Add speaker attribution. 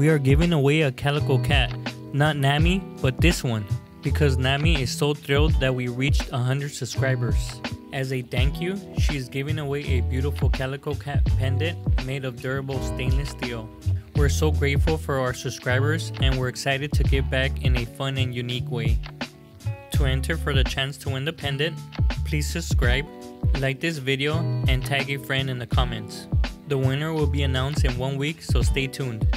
Speaker 1: we are giving away a calico cat. Not Nami, but this one. Because Nami is so thrilled that we reached 100 subscribers. As a thank you, she is giving away a beautiful calico cat pendant made of durable stainless steel. We're so grateful for our subscribers and we're excited to give back in a fun and unique way. To enter for the chance to win the pendant, please subscribe, like this video, and tag a friend in the comments. The winner will be announced in one week, so stay tuned.